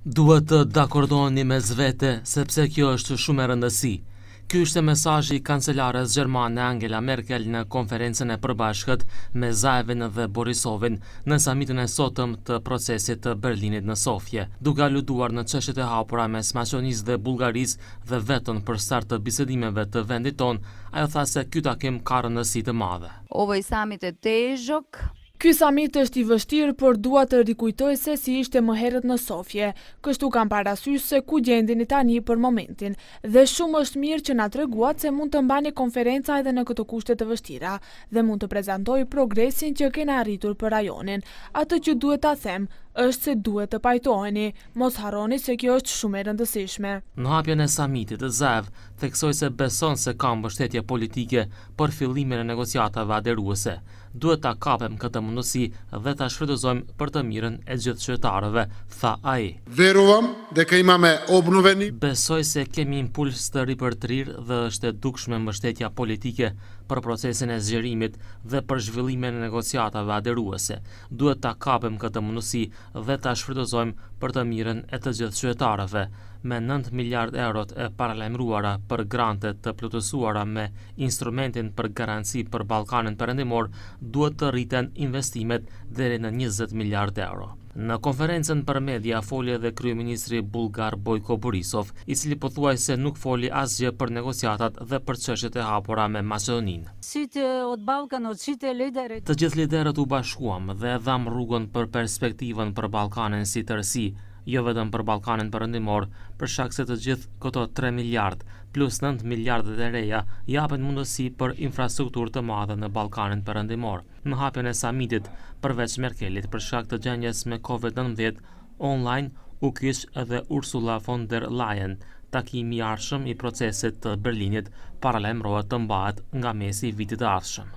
Duhet të dakordoni mes vete, sepse kjo është shumë e rëndësi. Ky ishte mesazhi i kancelares gjermane Angela Merkel në konferencën e përbashkët me Zaevin dhe Borisovin në samitin e sotëm të procesit të Berlinit në Sofje, duke aluduar në çështjet e hapura mes Maqedonisë dhe Bullgarisë dhe veton për start të bisedimeve të vendit tonë, ajo tha se ky takim ka rëndësi të madhe. Ovoj samit e tezhok. Ky samit është i vështirë por dua të rikujtoj se si ishte më herët në Sofje, kështu kam parasysh se ku gjendeni tani për momentin. Dhe shumë është mirë që na treguat se mund të mbani konferenca edhe në këto kushte të vështira dhe mund të prezantojë progresin që kena arritur për rajonin. Atë që duhet ta them, është se duhet të pajtoheni, mos harroni se kjo është shumë e rëndësishme. Në hapjen e samitit, Zaev, theksoi se beson se ka mbështetje politike për fillimin e negociatave aderuese. Duhet ta kapim këtë mundësi dhe ta shfrytëzojmë për të mirën e gjithë qytetarëve, tha ai. Veruam deka imame obnoveni. Besoj se kemi impuls të ripërtrirë dhe është e dukshme mbështetja politike për procesin e zgjerimit dhe për zhvillimin e negociatave aderuese. Duhet ta kapim këtë mundësi dhe ta shfrytëzojmë për të mirën e të gjithë qytetarëve. Me nëntë miliardë eurot e paralajmëruara për grante të plotësuara me Instrumentin për Garanci për Ballkanin Perëndimor, duhet të rriten investimet deri në njëzet miliardë euro. Në konferencën për media foli edhe kryeministri bullgar Bojko Borisov, i cili pothuajse nuk foli asgjë për negociatat dhe për çështjet e hapura me Maqedoninë. Site od Ballkan od site lideri. Të gjithë liderët u bashkuam dhe e dhamë rrugën për perspektivën për Ballkanin si tërësi, jo vetëm për Ballkanin Perëndimor, për shkak se të gjithë këto tre miliardë, plus nëntë miliardët e reja, japin mundësi për infrastrukturë të madhe në Ballkanin Perëndimor. Në hapjen e samitit, përveç Merkelit për shkak të gjendjes me Covid nëntëmbëdhjetë, Online u kyç edhe Ursula von der Leyen. Takimi i ardhshëm i Procesit të Berlinit paralajmërohet të mbahet nga mesi i vitit të ardhshëm.